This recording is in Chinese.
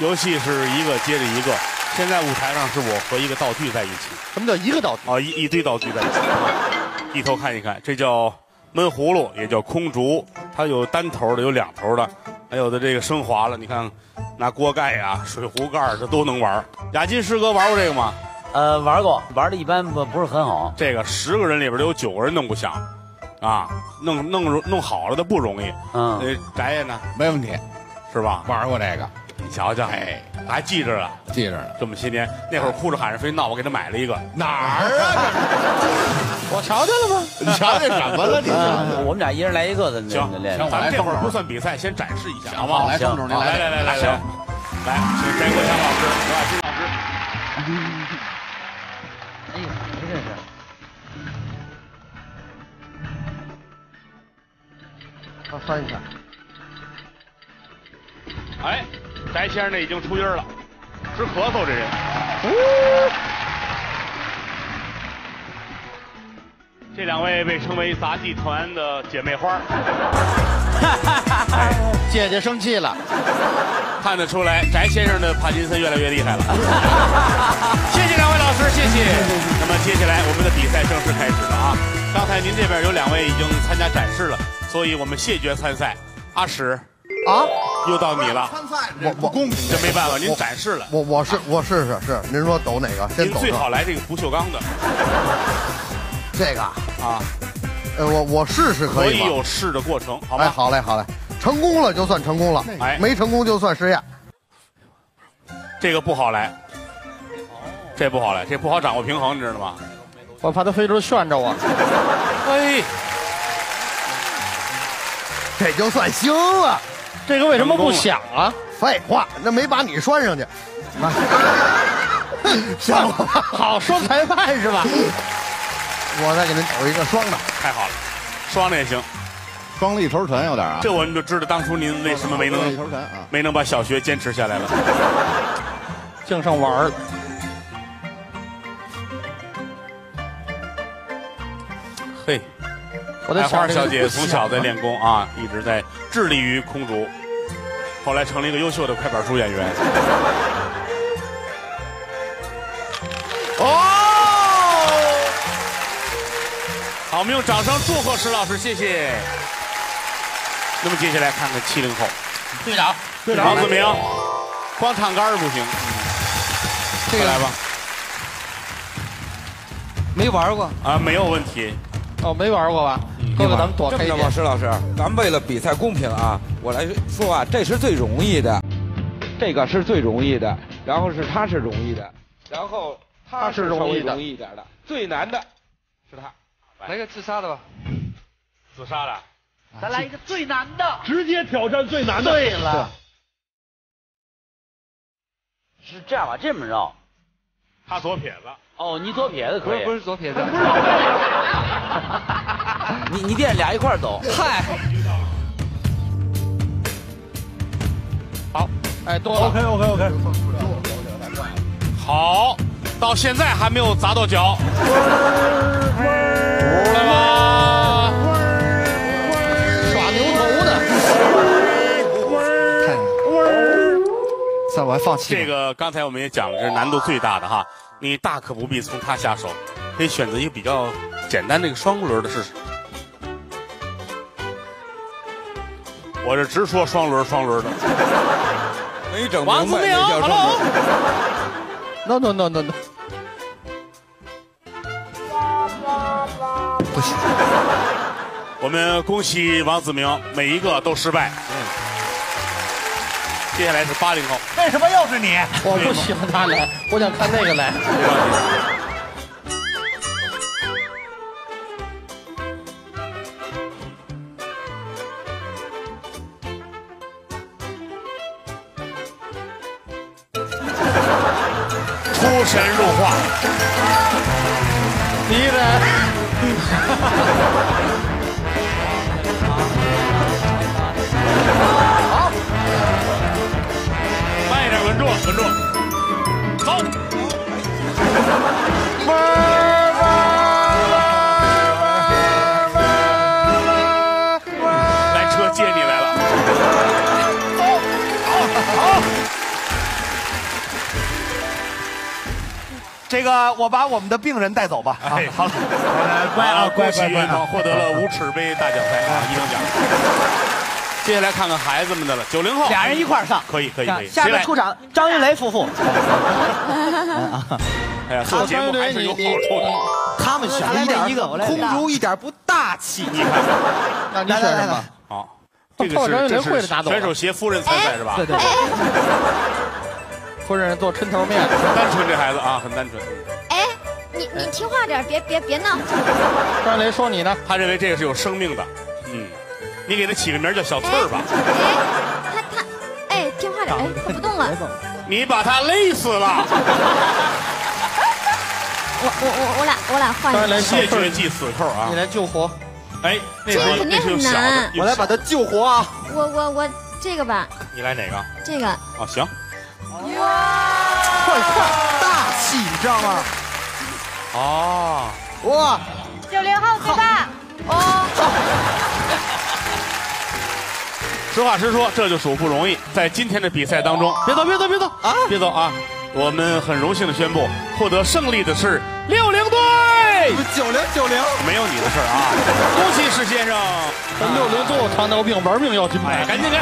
游戏是一个接着一个，现在舞台上是我和一个道具在一起。什么叫一个道具？啊，一一堆道具在一起。低头看一看，这叫闷葫芦，也叫空竹，它有单头的，有两头的，还有的这个升华了。你看，拿锅盖呀、水壶盖儿这都能玩儿。雅金师哥玩过这个吗？呃，玩过，玩的一般不不是很好。这个十个人里边都有九个人弄不响，啊，弄弄弄好了的不容易。嗯，呃，翟爷呢？没问题，是吧？玩过这个，你瞧瞧，哎，还记着了。记着呢。这么些年，那会儿哭着喊着非闹，我给他买了一个。哪儿啊？我瞧见了吗？你瞧见什么了？你呃我们俩一人来一个的那行。咱们这会儿不算比赛，先展示一下，好不好？来，行郑总，您来来来来来，行来，请翟国强老师、刘亚金老师。哎呀，没这是。他翻一下。哎，翟先生呢已经出音儿了，直咳嗽这人。这两位被称为杂技团的姐妹花儿，姐姐生气了，看得出来翟先生的帕金森越来越厉害了。谢谢两位老师，谢谢。那么接下来我们的比赛正式开始了啊！刚才您这边有两位已经参加展示了，所以我们谢绝参赛。阿史啊，又到你了，参赛我我公平这没办法，您展示了。我我是我试试是，您说抖哪个？先您最好来这个不锈钢的这个，啊，呃，我我试试可可以以吗？有试的过程，好哎，吗？好嘞好嘞，成功了就算成功了，哎没成功就算实验。这个不好来，这不好来，这不好掌握平衡，你知道吗？我怕他飞出旋着我。哎，这就算行了。这个为什么不响啊？废话，那没把你拴上去。啊上了吧？好，双裁判是吧？我再给您抖一个双的。太好了，双的也行。双力头沉有点啊，这我们就知道当初您为什么没能头沉啊。没能把小学坚持下来了。净剩玩儿。嘿，我在爱花想这个小姐从小在练功啊，一直在致力于空竹，后来成了一个优秀的快板书演员。哦，好，我们用掌声祝贺石老师，谢谢。那么接下来看看七零后，队长，队长。王子明，光唱杆儿不行，这个快来吧，没玩过。啊，没有问题。哦，没玩过吧？哥哥，咱们躲这么着吧，开一点。石老师，咱们为了比赛公平啊，我来说啊，这是最容易的，这个是最容易的，然后是他是容易的，然后他是稍微容易一点的，最难的是他。来个自杀的吧。自杀的，咱来一个最难的。直接挑战最难的。对了，是这样吧？这么绕。他左撇子，哦，你左撇子可以。不是左撇子。你你店俩一块走。嗨。好，哎，多了。OK OK OK。好，到现在还没有砸到脚。出来吧，耍牛头的。算我还放弃这个刚才我们也讲了，这是难度最大的哈。你大可不必从他下手，可以选择一个比较简单这个双轮的试试。我这直说双轮双轮的。没整王子明明白那叫什么？No no no no no。不行，我们恭喜王子明，每一个都失败。接下来是八零后，为什么又是你？我不喜欢他来，我想看那个来。出神入化，敌人。这个我把我们的病人带走吧。啊。哎，好，乖啊乖恭喜乖乖获得了无耻杯大奖赛啊，一等奖。接下来看看孩子们的了，九零后，俩人一块儿上，可以可以可以，下谁来面出场张云雷夫妇，哎呀，做节目还是有好处的。他们选来一点一个空竹一点不大气。你看，那你选什么？好，这个是这是会的拿走选手携夫人参赛是吧？对对对，夫人做抻头面，很单纯这孩子啊，很单纯。哎，你你听话点，别别别闹。张雷说你呢？他认为这个是有生命的，嗯，你给他起个名叫小翠儿吧，哎，他他，哎，听话点，哎，他不动了。你把他勒死了，我我我我俩我俩换一个。张雷小刺儿，谢绝技死扣啊你！来救活。哎，那时候这个肯定那时候小的很难，我来把他救活啊！我我我这个吧，你来哪个？这个哦，行，快看，大气，你知道吗？哦，哇，九零后最大哦。实话实说，这就属不容易。在今天的比赛当中，别走，别走，别走啊！别走啊！我们很荣幸的宣布，获得胜利的是六零队。九零九零，没有你的事儿啊！恭喜史先生，六零最后糖尿病，玩命要金哎，牌。赶紧给。